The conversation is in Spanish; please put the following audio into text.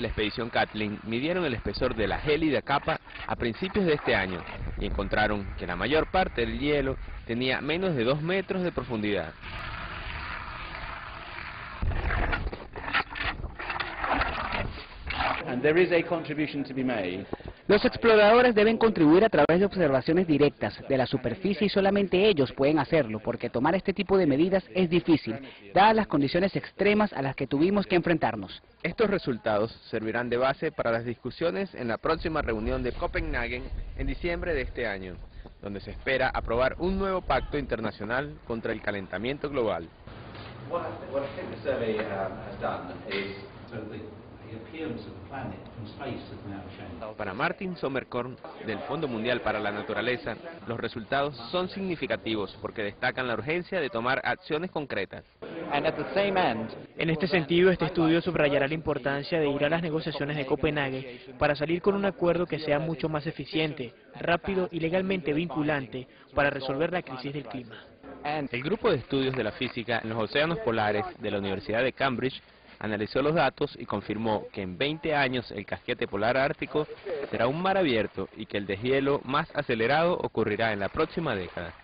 la expedición Kathleen midieron el espesor de la gélida capa a principios de este año y encontraron que la mayor parte del hielo tenía menos de 2 metros de profundidad. Los exploradores deben contribuir a través de observaciones directas de la superficie y solamente ellos pueden hacerlo, porque tomar este tipo de medidas es difícil, dadas las condiciones extremas a las que tuvimos que enfrentarnos. Estos resultados servirán de base para las discusiones en la próxima reunión de Copenhague en diciembre de este año, donde se espera aprobar un nuevo pacto internacional contra el calentamiento global. Para Martin Sommerkorn, del Fondo Mundial para la Naturaleza, los resultados son significativos porque destacan la urgencia de tomar acciones concretas. En este sentido, este estudio subrayará la importancia de ir a las negociaciones de Copenhague para salir con un acuerdo que sea mucho más eficiente, rápido y legalmente vinculante para resolver la crisis del clima. El grupo de estudios de la física en los océanos polares de la Universidad de Cambridge analizó los datos y confirmó que en 20 años el casquete polar ártico será un mar abierto y que el deshielo más acelerado ocurrirá en la próxima década.